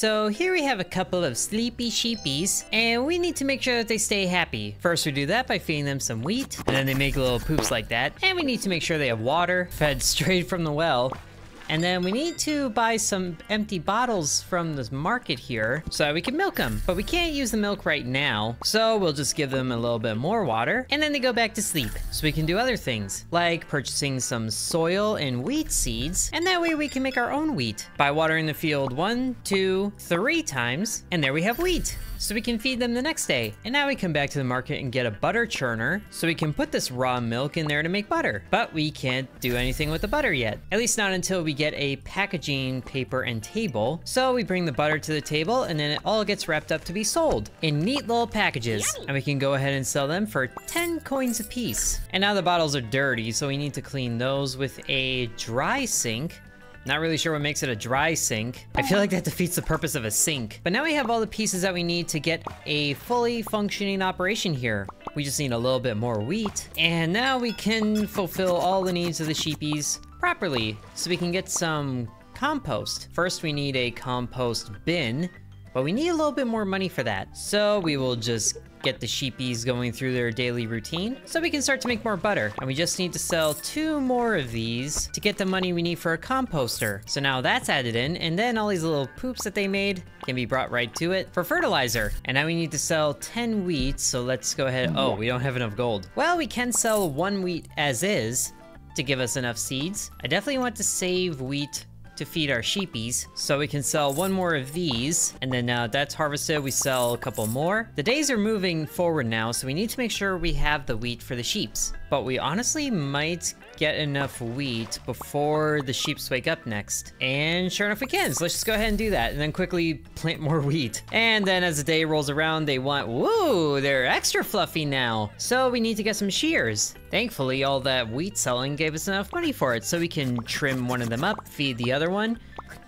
So here we have a couple of sleepy sheepies, and we need to make sure that they stay happy. First we do that by feeding them some wheat, and then they make little poops like that. And we need to make sure they have water, fed straight from the well. And then we need to buy some empty bottles from this market here so that we can milk them. But we can't use the milk right now. So we'll just give them a little bit more water and then they go back to sleep. So we can do other things like purchasing some soil and wheat seeds. And that way we can make our own wheat by watering the field one, two, three times. And there we have wheat so we can feed them the next day. And now we come back to the market and get a butter churner so we can put this raw milk in there to make butter. But we can't do anything with the butter yet, at least not until we get a packaging paper and table. So we bring the butter to the table and then it all gets wrapped up to be sold in neat little packages. And we can go ahead and sell them for 10 coins a piece. And now the bottles are dirty, so we need to clean those with a dry sink not really sure what makes it a dry sink. I feel like that defeats the purpose of a sink. But now we have all the pieces that we need to get a fully functioning operation here. We just need a little bit more wheat. And now we can fulfill all the needs of the sheepies properly. So we can get some compost. First, we need a compost bin. But we need a little bit more money for that. So we will just get the sheepies going through their daily routine so we can start to make more butter. And we just need to sell two more of these to get the money we need for a composter. So now that's added in and then all these little poops that they made can be brought right to it for fertilizer. And now we need to sell 10 wheat. So let's go ahead. Oh, we don't have enough gold. Well, we can sell one wheat as is to give us enough seeds. I definitely want to save wheat to feed our sheepies. So we can sell one more of these. And then now that's harvested, we sell a couple more. The days are moving forward now, so we need to make sure we have the wheat for the sheeps. But we honestly might get enough wheat before the sheeps wake up next. And sure enough we can, so let's just go ahead and do that and then quickly plant more wheat. And then as the day rolls around, they want, woo, they're extra fluffy now. So we need to get some shears. Thankfully, all that wheat selling gave us enough money for it, so we can trim one of them up, feed the other one,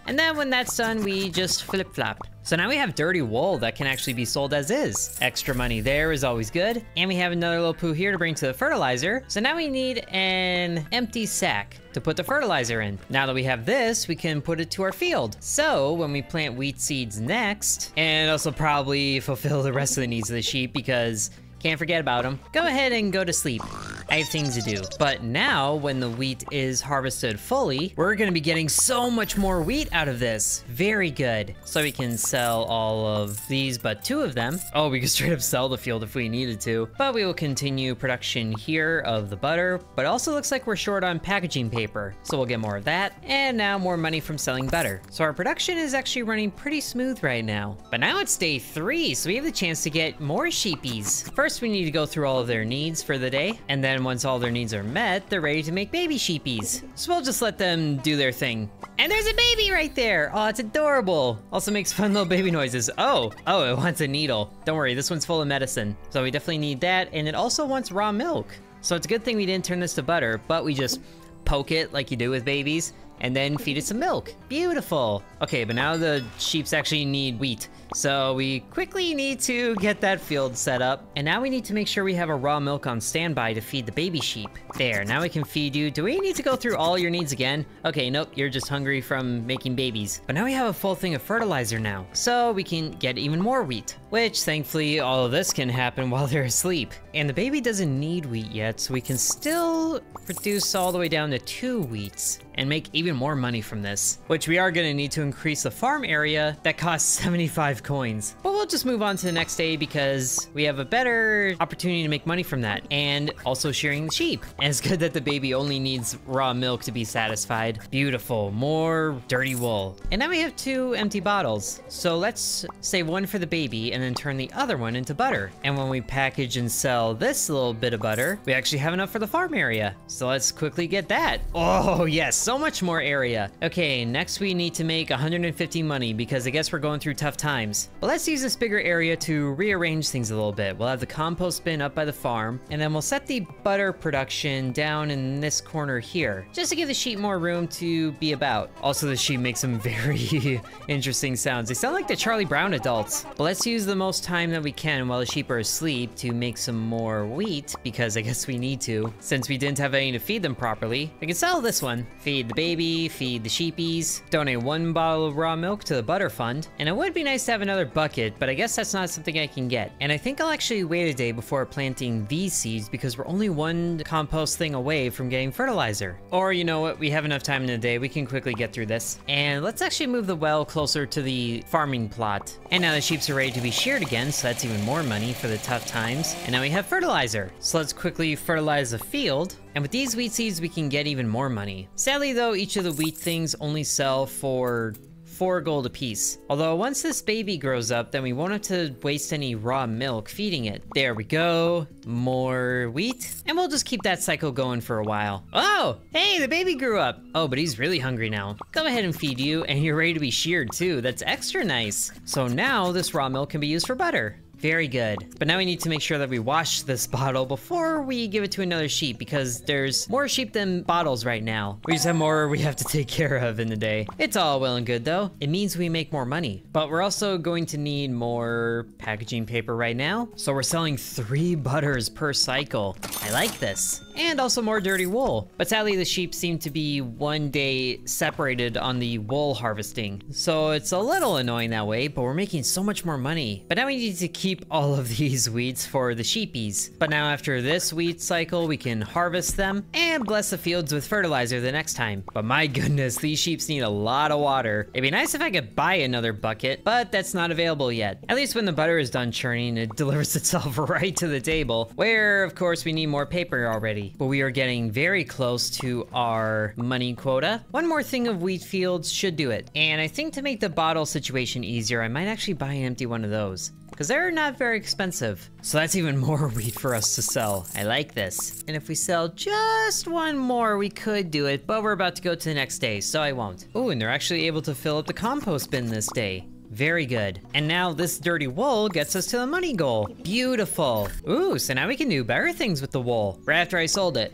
and then when that's done, we just flip-flop. So now we have dirty wool that can actually be sold as is. Extra money there is always good. And we have another little poo here to bring to the fertilizer. So now we need an empty sack to put the fertilizer in. Now that we have this, we can put it to our field. So when we plant wheat seeds next, and also probably fulfill the rest of the needs of the sheep because can't forget about them. Go ahead and go to sleep. I have things to do. But now, when the wheat is harvested fully, we're gonna be getting so much more wheat out of this. Very good. So we can sell all of these, but two of them. Oh, we can straight up sell the field if we needed to. But we will continue production here of the butter, but also looks like we're short on packaging paper. So we'll get more of that. And now more money from selling butter. So our production is actually running pretty smooth right now. But now it's day three, so we have the chance to get more sheepies. First, we need to go through all of their needs for the day, and then once all their needs are met, they're ready to make baby sheepies. So we'll just let them do their thing. And there's a baby right there! Oh, it's adorable! Also makes fun little baby noises. Oh, oh, it wants a needle. Don't worry, this one's full of medicine. So we definitely need that, and it also wants raw milk. So it's a good thing we didn't turn this to butter, but we just poke it like you do with babies, and then feed it some milk. Beautiful. Okay, but now the sheeps actually need wheat. So we quickly need to get that field set up. And now we need to make sure we have a raw milk on standby to feed the baby sheep. There, now we can feed you. Do we need to go through all your needs again? Okay, nope, you're just hungry from making babies. But now we have a full thing of fertilizer now. So we can get even more wheat. Which, thankfully, all of this can happen while they're asleep. And the baby doesn't need wheat yet, so we can still reduce all the way down to two wheats and make even more money from this, which we are gonna need to increase the farm area that costs 75 coins. But we'll just move on to the next day because we have a better opportunity to make money from that and also shearing the sheep. And it's good that the baby only needs raw milk to be satisfied. Beautiful, more dirty wool. And now we have two empty bottles. So let's save one for the baby and then turn the other one into butter. And when we package and sell this little bit of butter, we actually have enough for the farm area. So let's quickly get that. Oh yes, so much more area. Okay, next we need to make 150 money because I guess we're going through tough times. Times. But let's use this bigger area to rearrange things a little bit. We'll have the compost bin up by the farm, and then we'll set the butter production down in this corner here, just to give the sheep more room to be about. Also, the sheep make some very interesting sounds. They sound like the Charlie Brown adults. But let's use the most time that we can while the sheep are asleep to make some more wheat, because I guess we need to, since we didn't have any to feed them properly. We can sell this one. Feed the baby, feed the sheepies, donate one bottle of raw milk to the butter fund, and it would be nice to have another bucket, but I guess that's not something I can get. And I think I'll actually wait a day before planting these seeds because we're only one compost thing away from getting fertilizer. Or you know what, we have enough time in the day, we can quickly get through this. And let's actually move the well closer to the farming plot. And now the sheeps are ready to be sheared again, so that's even more money for the tough times. And now we have fertilizer. So let's quickly fertilize the field. And with these wheat seeds, we can get even more money. Sadly though, each of the wheat things only sell for 4 gold apiece. Although once this baby grows up, then we won't have to waste any raw milk feeding it. There we go. More wheat. And we'll just keep that cycle going for a while. Oh, hey, the baby grew up. Oh, but he's really hungry now. Go ahead and feed you, and you're ready to be sheared too. That's extra nice. So now this raw milk can be used for butter. Very good. But now we need to make sure that we wash this bottle before we give it to another sheep because there's more sheep than bottles right now. We just have more we have to take care of in the day. It's all well and good though. It means we make more money. But we're also going to need more packaging paper right now. So we're selling three butters per cycle. I like this. And also more dirty wool. But sadly the sheep seem to be one day separated on the wool harvesting. So it's a little annoying that way, but we're making so much more money. But now we need to keep all of these weeds for the sheepies. But now after this wheat cycle, we can harvest them and bless the fields with fertilizer the next time. But my goodness, these sheeps need a lot of water. It'd be nice if I could buy another bucket, but that's not available yet. At least when the butter is done churning, it delivers itself right to the table, where of course we need more paper already. But we are getting very close to our money quota. One more thing of wheat fields should do it. And I think to make the bottle situation easier, I might actually buy an empty one of those because they're not very expensive. So that's even more wheat for us to sell. I like this. And if we sell just one more, we could do it, but we're about to go to the next day, so I won't. Oh, and they're actually able to fill up the compost bin this day. Very good. And now this dirty wool gets us to the money goal. Beautiful. Ooh, so now we can do better things with the wool. Right after I sold it.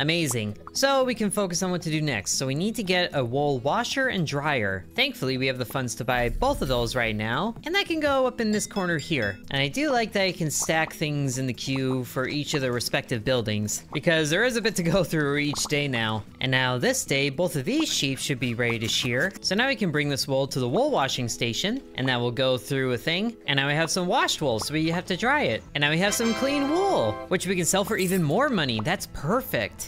Amazing. So we can focus on what to do next. So we need to get a wool washer and dryer. Thankfully, we have the funds to buy both of those right now. And that can go up in this corner here. And I do like that I can stack things in the queue for each of the respective buildings. Because there is a bit to go through each day now. And now this day, both of these sheep should be ready to shear. So now we can bring this wool to the wool washing station. And that will go through a thing. And now we have some washed wool, so we have to dry it. And now we have some clean wool, which we can sell for even more money. That's perfect.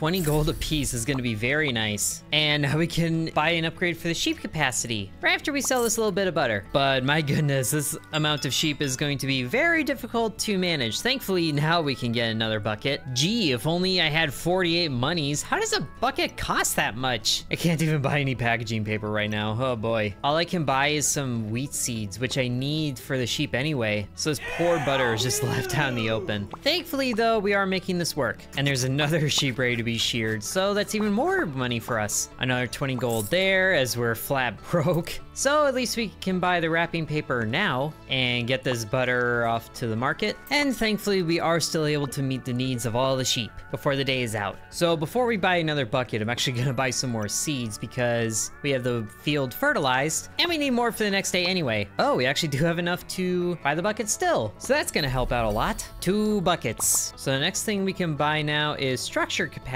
20 gold a piece is gonna be very nice. And now we can buy an upgrade for the sheep capacity, right after we sell this little bit of butter. But my goodness, this amount of sheep is going to be very difficult to manage. Thankfully, now we can get another bucket. Gee, if only I had 48 monies. How does a bucket cost that much? I can't even buy any packaging paper right now. Oh boy. All I can buy is some wheat seeds, which I need for the sheep anyway. So this poor butter is just left out in the open. Thankfully, though, we are making this work. And there's another sheep ready to be sheared, so that's even more money for us. Another 20 gold there, as we're flat broke. So at least we can buy the wrapping paper now and get this butter off to the market. And thankfully we are still able to meet the needs of all the sheep before the day is out. So before we buy another bucket, I'm actually gonna buy some more seeds because we have the field fertilized and we need more for the next day anyway. Oh, we actually do have enough to buy the bucket still. So that's gonna help out a lot. Two buckets. So the next thing we can buy now is structure capacity.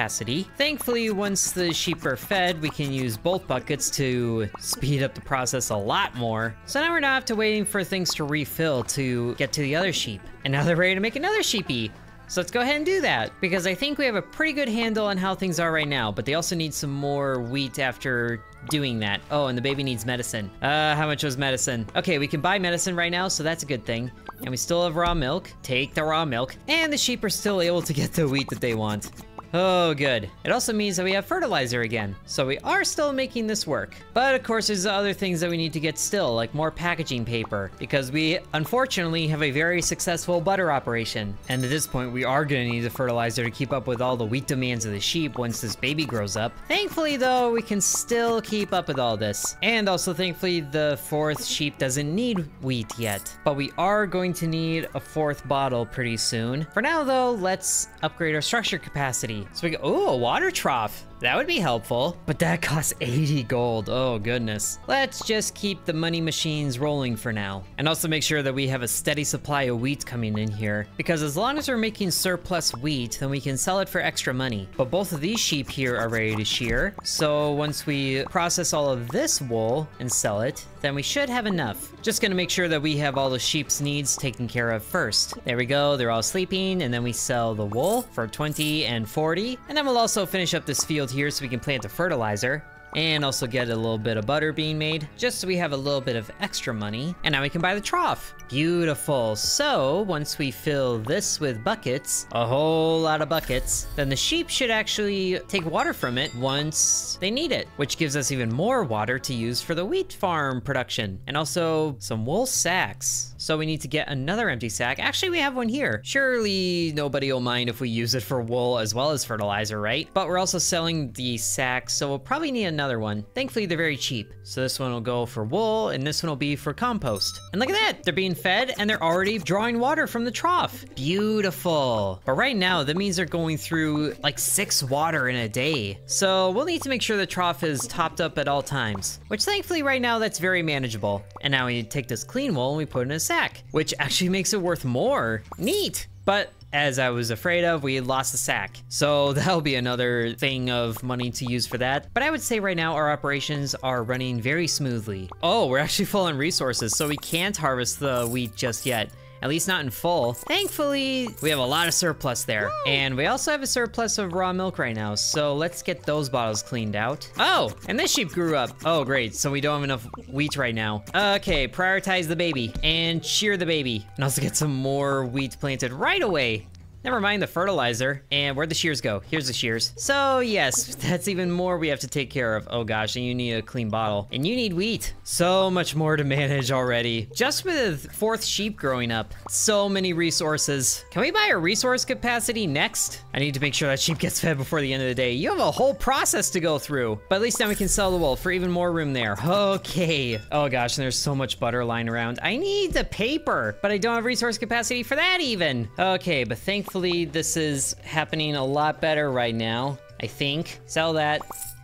Thankfully, once the sheep are fed, we can use both buckets to speed up the process process a lot more. So now we're not have to waiting for things to refill to get to the other sheep. And now they're ready to make another sheepy. So let's go ahead and do that, because I think we have a pretty good handle on how things are right now, but they also need some more wheat after doing that. Oh, and the baby needs medicine. Uh, how much was medicine? Okay, we can buy medicine right now, so that's a good thing. And we still have raw milk. Take the raw milk. And the sheep are still able to get the wheat that they want. Oh, good. It also means that we have fertilizer again. So we are still making this work. But of course, there's other things that we need to get still, like more packaging paper, because we unfortunately have a very successful butter operation. And at this point, we are gonna need the fertilizer to keep up with all the wheat demands of the sheep once this baby grows up. Thankfully though, we can still keep up with all this. And also thankfully, the fourth sheep doesn't need wheat yet. But we are going to need a fourth bottle pretty soon. For now though, let's upgrade our structure capacity. So we go, oh, a water trough. That would be helpful, but that costs 80 gold. Oh goodness. Let's just keep the money machines rolling for now. And also make sure that we have a steady supply of wheat coming in here, because as long as we're making surplus wheat, then we can sell it for extra money. But both of these sheep here are ready to shear, so once we process all of this wool and sell it, then we should have enough. Just gonna make sure that we have all the sheep's needs taken care of first. There we go, they're all sleeping, and then we sell the wool for 20 and 40. And then we'll also finish up this field here so we can plant a fertilizer and also get a little bit of butter being made, just so we have a little bit of extra money. And now we can buy the trough. Beautiful. So once we fill this with buckets, a whole lot of buckets, then the sheep should actually take water from it once they need it, which gives us even more water to use for the wheat farm production. And also some wool sacks. So we need to get another empty sack. Actually, we have one here. Surely nobody will mind if we use it for wool as well as fertilizer, right? But we're also selling the sacks, so we'll probably need another one. Thankfully, they're very cheap. So this one will go for wool, and this one will be for compost. And look at that, they're being fed, and they're already drawing water from the trough. Beautiful. But right now, that means they're going through like six water in a day. So we'll need to make sure the trough is topped up at all times, which thankfully right now that's very manageable. And now we take this clean wool and we put it in a sack, which actually makes it worth more. Neat. But as I was afraid of, we lost the sack. So that'll be another thing of money to use for that. But I would say right now our operations are running very smoothly. Oh, we're actually full on resources, so we can't harvest the wheat just yet at least not in full. Thankfully, we have a lot of surplus there. And we also have a surplus of raw milk right now, so let's get those bottles cleaned out. Oh, and this sheep grew up. Oh, great, so we don't have enough wheat right now. Okay, prioritize the baby and shear the baby. And also get some more wheat planted right away. Never mind the fertilizer. And where'd the shears go? Here's the shears. So yes, that's even more we have to take care of. Oh gosh, and you need a clean bottle. And you need wheat. So much more to manage already. Just with fourth sheep growing up. So many resources. Can we buy a resource capacity next? I need to make sure that sheep gets fed before the end of the day. You have a whole process to go through. But at least now we can sell the wool for even more room there. Okay. Oh gosh, and there's so much butter lying around. I need the paper, but I don't have resource capacity for that even. Okay, but thankfully Thankfully, this is happening a lot better right now, I think. Sell that.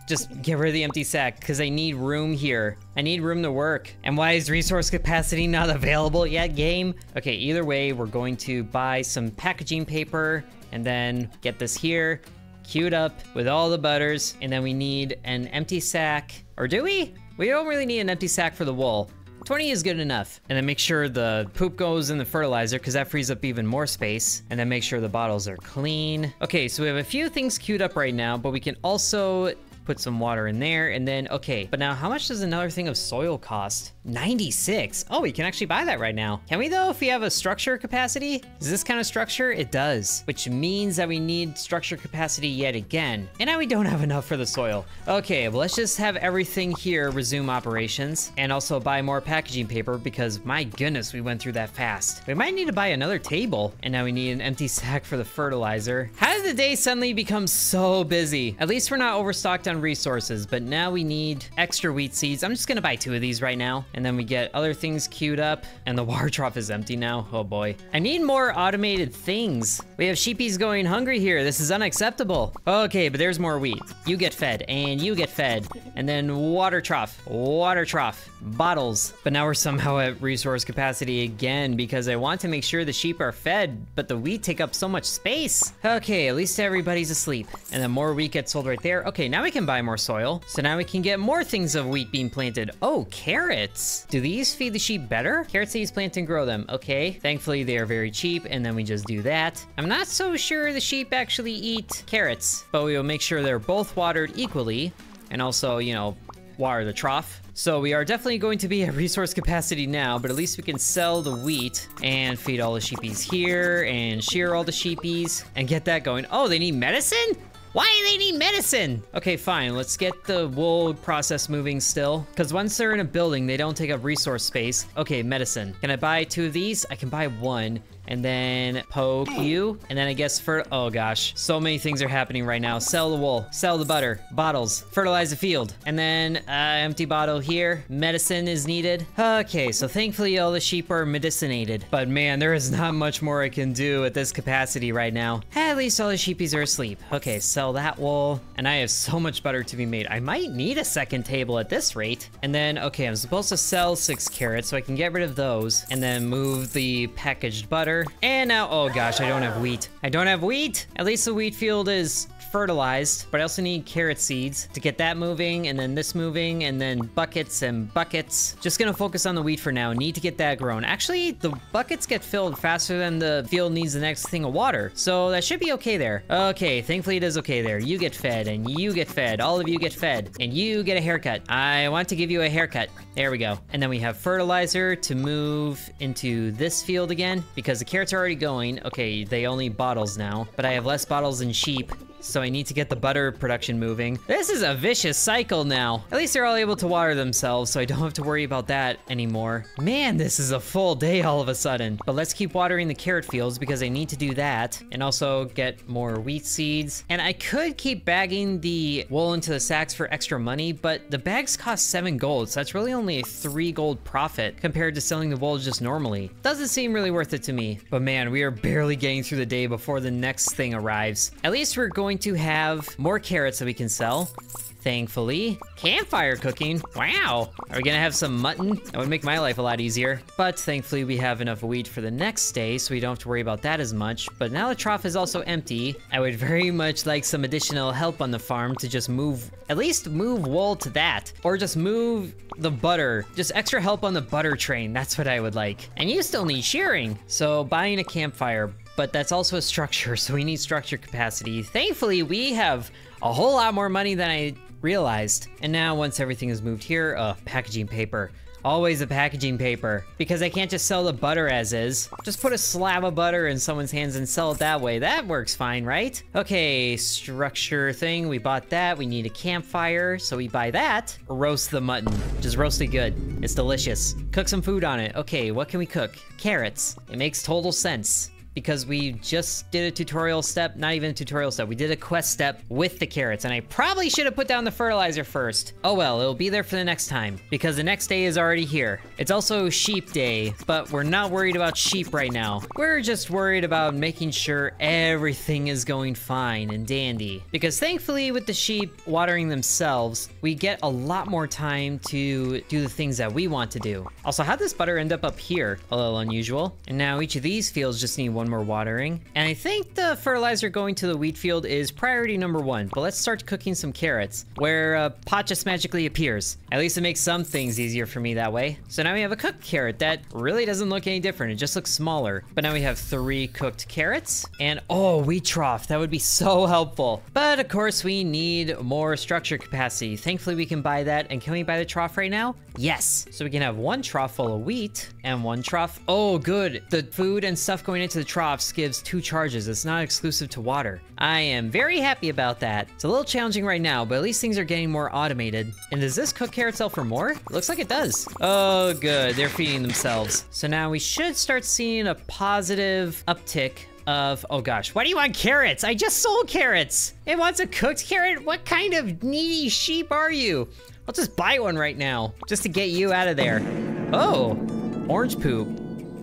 Just get rid of the empty sack, because I need room here. I need room to work. And why is resource capacity not available yet, game? Okay, either way, we're going to buy some packaging paper, and then get this here, queued up with all the butters, and then we need an empty sack. Or do we? We don't really need an empty sack for the wool. 20 is good enough. And then make sure the poop goes in the fertilizer because that frees up even more space. And then make sure the bottles are clean. Okay, so we have a few things queued up right now, but we can also put some water in there and then okay but now how much does another thing of soil cost? 96 oh we can actually buy that right now. Can we though if we have a structure capacity? Is this kind of structure? It does which means that we need structure capacity yet again. And now we don't have enough for the soil. Okay well let's just have everything here resume operations and also buy more packaging paper because my goodness we went through that fast. We might need to buy another table and now we need an empty sack for the fertilizer. How did the day suddenly become so busy? At least we're not overstocked on resources, but now we need extra wheat seeds. I'm just gonna buy two of these right now. And then we get other things queued up and the water trough is empty now. Oh boy. I need more automated things. We have sheepies going hungry here. This is unacceptable. Okay, but there's more wheat. You get fed and you get fed. And then water trough, water trough, bottles. But now we're somehow at resource capacity again because I want to make sure the sheep are fed, but the wheat take up so much space. Okay, at least everybody's asleep. And then more wheat gets sold right there. Okay, now we can buy more soil. So now we can get more things of wheat being planted. Oh, carrots. Do these feed the sheep better? Carrot seeds plant and grow them. Okay. Thankfully, they are very cheap, and then we just do that. I'm not so sure the sheep actually eat carrots, but we will make sure they're both watered equally. And also, you know, water the trough. So we are definitely going to be at resource capacity now, but at least we can sell the wheat and feed all the sheepies here and shear all the sheepies and get that going. Oh, they need medicine? Why do they need medicine? Okay, fine. Let's get the wool process moving still. Because once they're in a building, they don't take up resource space. Okay, medicine. Can I buy two of these? I can buy one and then poke you, and then I guess for, oh gosh, so many things are happening right now. Sell the wool, sell the butter, bottles, fertilize the field, and then uh, empty bottle here. Medicine is needed. Okay, so thankfully all the sheep are medicinated, but man, there is not much more I can do at this capacity right now. At least all the sheepies are asleep. Okay, sell that wool, and I have so much butter to be made. I might need a second table at this rate. And then, okay, I'm supposed to sell six carrots, so I can get rid of those, and then move the packaged butter and now, oh gosh, I don't have wheat. I don't have wheat. At least the wheat field is fertilized, but I also need carrot seeds to get that moving, and then this moving, and then buckets and buckets. Just gonna focus on the wheat for now. Need to get that grown. Actually, the buckets get filled faster than the field needs the next thing of water, so that should be okay there. Okay, thankfully it is okay there. You get fed, and you get fed. All of you get fed, and you get a haircut. I want to give you a haircut. There we go. And then we have fertilizer to move into this field again, because the carrots are already going. Okay, they only bottles now, but I have less bottles than sheep, so I need to get the butter production moving. This is a vicious cycle now. At least they're all able to water themselves, so I don't have to worry about that anymore. Man, this is a full day all of a sudden. But let's keep watering the carrot fields because I need to do that and also get more wheat seeds. And I could keep bagging the wool into the sacks for extra money, but the bags cost seven gold, so that's really only a three gold profit compared to selling the wool just normally. Doesn't seem really worth it to me. But man, we are barely getting through the day before the next thing arrives. At least we're going to have more carrots that we can sell. Thankfully. Campfire cooking? Wow. Are we gonna have some mutton? That would make my life a lot easier. But thankfully we have enough wheat for the next day, so we don't have to worry about that as much. But now the trough is also empty. I would very much like some additional help on the farm to just move, at least move wool to that. Or just move the butter. Just extra help on the butter train. That's what I would like. And you still need shearing. So buying a campfire, but that's also a structure, so we need structure capacity. Thankfully, we have a whole lot more money than I realized. And now once everything is moved here, uh, packaging paper. Always a packaging paper. Because I can't just sell the butter as is. Just put a slab of butter in someone's hands and sell it that way. That works fine, right? Okay, structure thing. We bought that. We need a campfire, so we buy that. Roast the mutton. Just roast it good. It's delicious. Cook some food on it. Okay, what can we cook? Carrots. It makes total sense because we just did a tutorial step, not even a tutorial step, we did a quest step with the carrots, and I probably should have put down the fertilizer first. Oh well, it'll be there for the next time, because the next day is already here. It's also sheep day, but we're not worried about sheep right now. We're just worried about making sure everything is going fine and dandy. Because thankfully with the sheep watering themselves, we get a lot more time to do the things that we want to do. Also, how'd this butter end up up here? A little unusual. And now each of these fields just need one one more watering. And I think the fertilizer going to the wheat field is priority number one, but let's start cooking some carrots, where a pot just magically appears. At least it makes some things easier for me that way. So now we have a cooked carrot that really doesn't look any different, it just looks smaller. But now we have three cooked carrots, and oh, wheat trough, that would be so helpful. But of course, we need more structure capacity. Thankfully, we can buy that, and can we buy the trough right now? Yes! So we can have one trough full of wheat, and one trough, oh good, the food and stuff going into the troughs gives two charges. It's not exclusive to water. I am very happy about that. It's a little challenging right now, but at least things are getting more automated. And does this cook carrot sell for more? looks like it does. Oh, good. They're feeding themselves. So now we should start seeing a positive uptick of, oh gosh, why do you want carrots? I just sold carrots. It wants a cooked carrot? What kind of needy sheep are you? I'll just buy one right now, just to get you out of there. Oh, orange poop.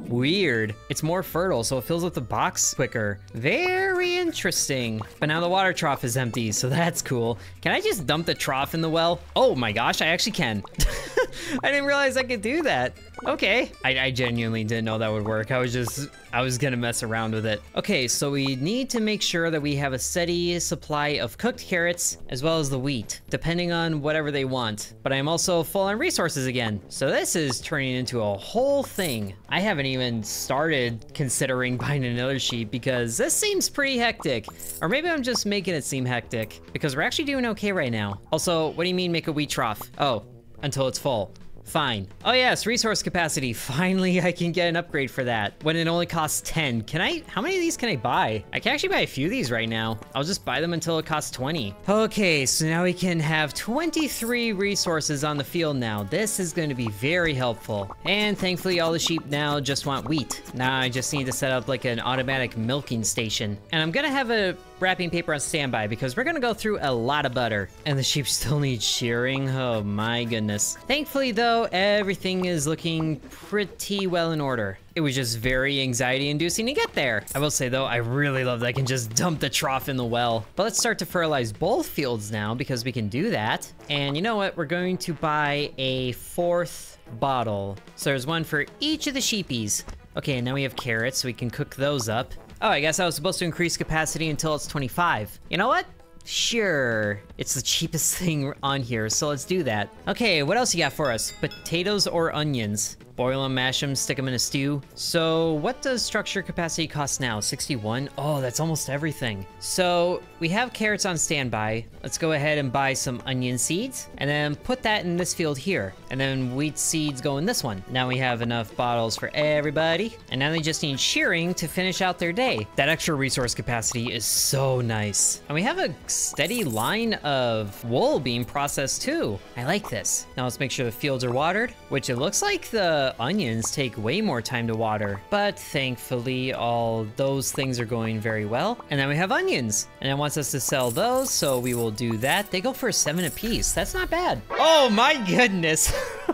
Weird. It's more fertile, so it fills up the box quicker. Very interesting. But now the water trough is empty, so that's cool. Can I just dump the trough in the well? Oh my gosh, I actually can. I didn't realize I could do that. Okay. I, I, genuinely didn't know that would work. I was just, I was gonna mess around with it. Okay, so we need to make sure that we have a steady supply of cooked carrots as well as the wheat, depending on whatever they want. But I'm also full on resources again. So this is turning into a whole thing. I haven't even started considering buying another sheep because this seems pretty hectic. Or maybe I'm just making it seem hectic because we're actually doing okay right now. Also, what do you mean make a wheat trough? Oh, until it's full. Fine. Oh yes, resource capacity. Finally, I can get an upgrade for that when it only costs 10. Can I, how many of these can I buy? I can actually buy a few of these right now. I'll just buy them until it costs 20. Okay, so now we can have 23 resources on the field now. This is going to be very helpful. And thankfully, all the sheep now just want wheat. Now I just need to set up like an automatic milking station. And I'm gonna have a wrapping paper on standby because we're gonna go through a lot of butter. And the sheep still need shearing. Oh my goodness. Thankfully though, everything is looking pretty well in order. It was just very anxiety inducing to get there. I will say though, I really love that I can just dump the trough in the well. But let's start to fertilize both fields now because we can do that. And you know what? We're going to buy a fourth bottle. So there's one for each of the sheepies. Okay, and now we have carrots, so we can cook those up. Oh, I guess I was supposed to increase capacity until it's 25. You know what? Sure. It's the cheapest thing on here, so let's do that. Okay, what else you got for us? Potatoes or onions? Boil them, mash them, stick them in a stew. So what does structure capacity cost now? 61? Oh, that's almost everything. So we have carrots on standby. Let's go ahead and buy some onion seeds and then put that in this field here. And then wheat seeds go in this one. Now we have enough bottles for everybody. And now they just need shearing to finish out their day. That extra resource capacity is so nice. And we have a steady line of wool being processed too. I like this. Now let's make sure the fields are watered, which it looks like the onions take way more time to water, but thankfully all those things are going very well. And then we have onions, and it wants us to sell those, so we will do that. They go for seven a piece. That's not bad. Oh my goodness.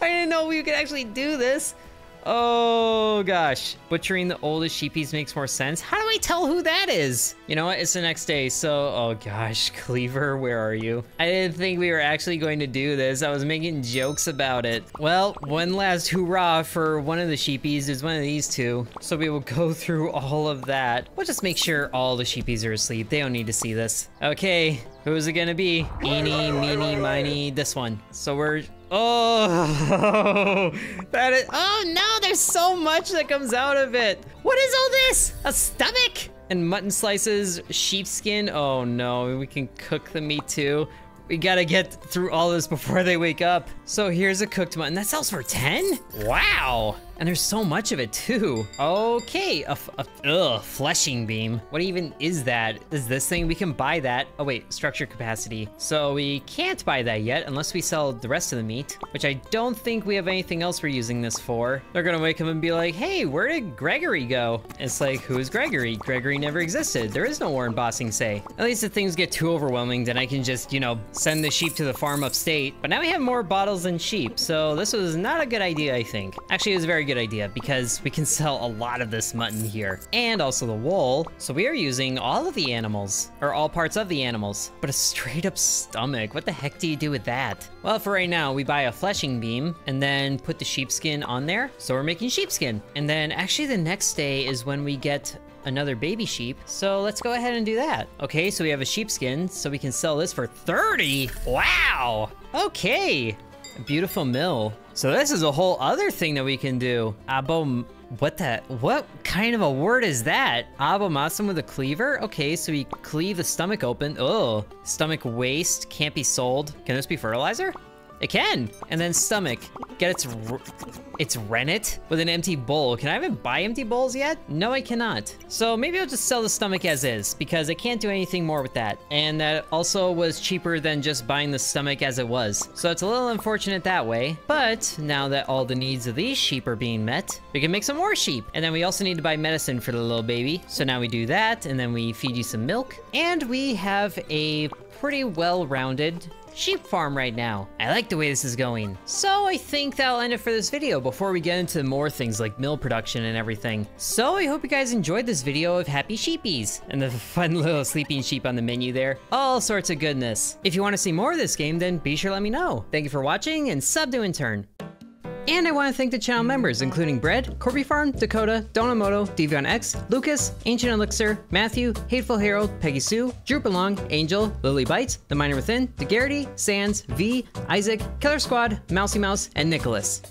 I didn't know we could actually do this. Oh gosh, butchering the oldest sheepies makes more sense. How do I tell who that is? You know what, it's the next day, so, oh gosh, Cleaver, where are you? I didn't think we were actually going to do this. I was making jokes about it. Well, one last hurrah for one of the sheepies is one of these two. So we will go through all of that. We'll just make sure all the sheepies are asleep. They don't need to see this. Okay, who's it gonna be? Eeny, meeny, miny, this one. So we're Oh, that is, oh no, there's so much that comes out of it. What is all this? A stomach? And mutton slices, sheepskin. Oh no, we can cook the meat too. We gotta get through all this before they wake up. So here's a cooked mutton. That sells for 10? Wow. And there's so much of it too. Okay, a, a ugh, fleshing beam. What even is that? Is this thing? We can buy that. Oh wait, structure capacity. So we can't buy that yet unless we sell the rest of the meat, which I don't think we have anything else we're using this for. They're gonna wake up and be like, hey, where did Gregory go? It's like, who is Gregory? Gregory never existed. There is no war in Ba Sing Se. At least if things get too overwhelming, then I can just, you know, send the sheep to the farm upstate. But now we have more bottles than sheep, so this was not a good idea, I think. Actually, it was a good idea because we can sell a lot of this mutton here and also the wool. So we are using all of the animals or all parts of the animals, but a straight up stomach. What the heck do you do with that? Well, for right now, we buy a fleshing beam and then put the sheepskin on there. So we're making sheepskin. And then actually the next day is when we get another baby sheep. So let's go ahead and do that. Okay, so we have a sheepskin, so we can sell this for 30. Wow. Okay. Beautiful mill. So this is a whole other thing that we can do. Abo, what the, what kind of a word is that? Abomasum with a cleaver? Okay, so we cleave the stomach open. Oh, stomach waste can't be sold. Can this be fertilizer? It can. And then stomach. Get its its rennet with an empty bowl. Can I even buy empty bowls yet? No, I cannot. So maybe I'll just sell the stomach as is because I can't do anything more with that. And that also was cheaper than just buying the stomach as it was. So it's a little unfortunate that way. But now that all the needs of these sheep are being met, we can make some more sheep. And then we also need to buy medicine for the little baby. So now we do that and then we feed you some milk. And we have a pretty well-rounded sheep farm right now. I like the way this is going. So I think that'll end it for this video before we get into more things like mill production and everything. So I hope you guys enjoyed this video of happy sheepies and the fun little sleeping sheep on the menu there. All sorts of goodness. If you want to see more of this game, then be sure to let me know. Thank you for watching and sub to Intern. And I want to thank the channel members, including Bread, Corby Farm, Dakota, Donamoto, X, Lucas, Ancient Elixir, Matthew, Hateful Harold, Peggy Sue, Drew Belong, Angel, Lily Bites, The Miner Within, DeGarrity, Sands, V, Isaac, Killer Squad, Mousy Mouse, and Nicholas.